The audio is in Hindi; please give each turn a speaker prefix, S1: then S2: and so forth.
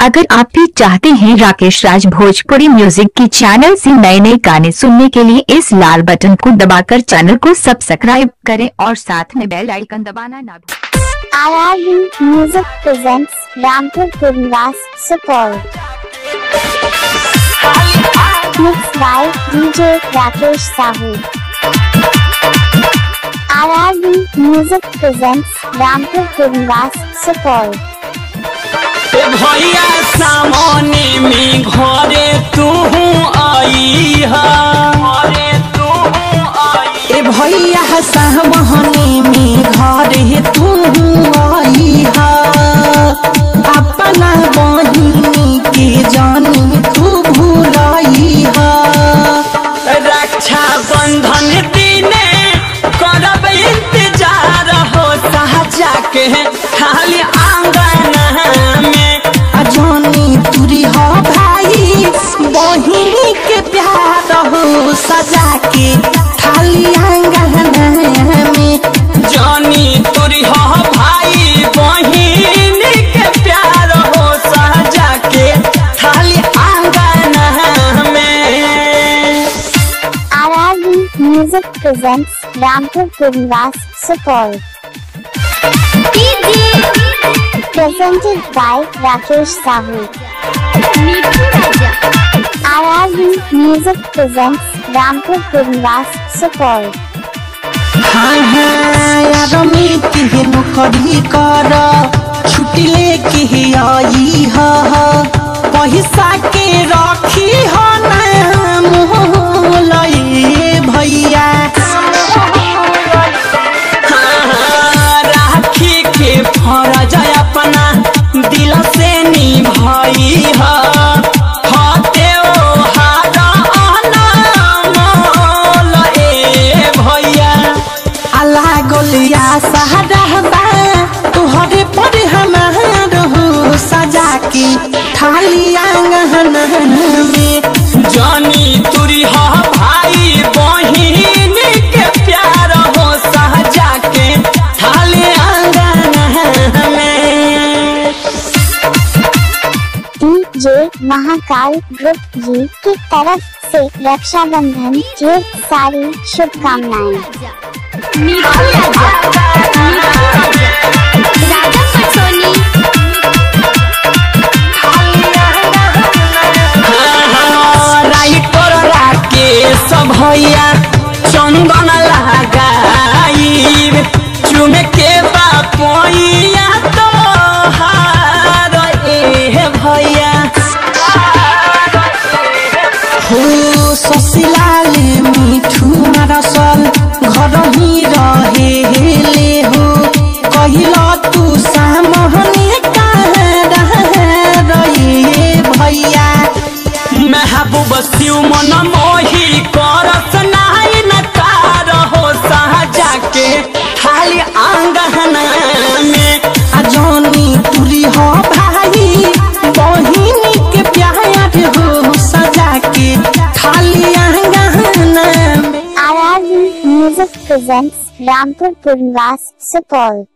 S1: अगर आप भी चाहते हैं राकेश राज भोजपुरी म्यूज़िक की चैनल से नए नए गाने सुनने के लिए इस लाल बटन को दबाकर चैनल को सब्सक्राइब करें और साथ में बेल आइकन दबाना ना भूलें।
S2: Music presents, Rampur Rakesh Sahu. R music presents, Rampur support
S3: ए भैया सामने में घरे तू आई ए भैया सामने में घरे तू सजा के आँगन में जानी तुरी हो भाई बहिनी के प्यार हो सजा के खाली आँगन में
S2: RRB Music presents Rampur Purnivas Support. Presented by Rakesh Sahu. RRB Music presents Rampur Purnivas Support.
S3: हाँ हाँ यार है नौकरी कर। छुट्टी लेके आई हा पैसा के रखी भैया। राखी के अपना दिल से निभाई हा।
S2: महाकाल ग्रुप जी की तरफ़ से रक्षाबंधन की सारी शुभकामनाएँ
S3: राकेश भैया चंदन
S2: presents Rampur Purnwas, Sapal.